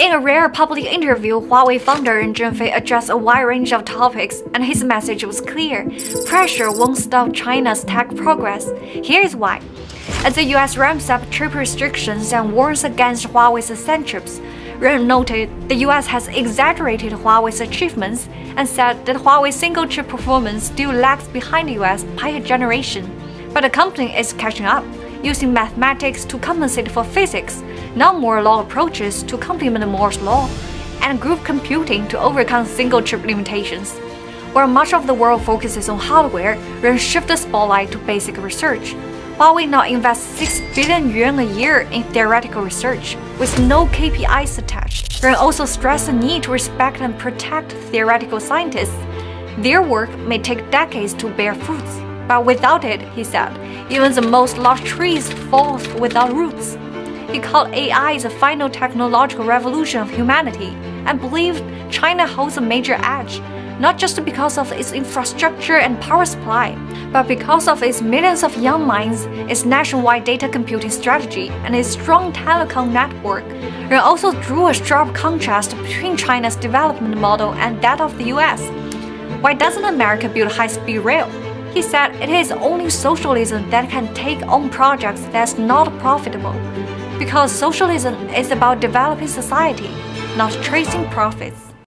In a rare public interview, Huawei founder Ren Zhengfei addressed a wide range of topics, and his message was clear: pressure won't stop China's tech progress. Here's why. As the US ramps up trade restrictions and warns against Huawei's Ascend chips, Ren noted the US has exaggerated Huawei's achievements and said that Huawei's single chip performance still lags behind the US by a generation. But the company is catching up, using mathematics to compensate for physics, non-Moore's law approaches to complement Moore's law, and group computing to overcome single chip limitations. While much of the world focuses on hardware, Ren shifts the spotlight to basic research. Huawei now invests 6 billion yuan a year in theoretical research, with no KPIs attached. Ren also stressed the need to respect and protect theoretical scientists. Their work may take decades to bear fruits, but without it, he said, even the most large trees fall without roots. He called AI the final technological revolution of humanity and believed China holds a major edge not just because of its infrastructure and power supply, but because of its millions of young minds, its nationwide data computing strategy, and its strong telecom network. Ren also drew a sharp contrast between China's development model and that of the US. Why doesn't America build high-speed rail? He said it is only socialism that can take on projects that's not profitable. Because socialism is about developing society, not tracing profits.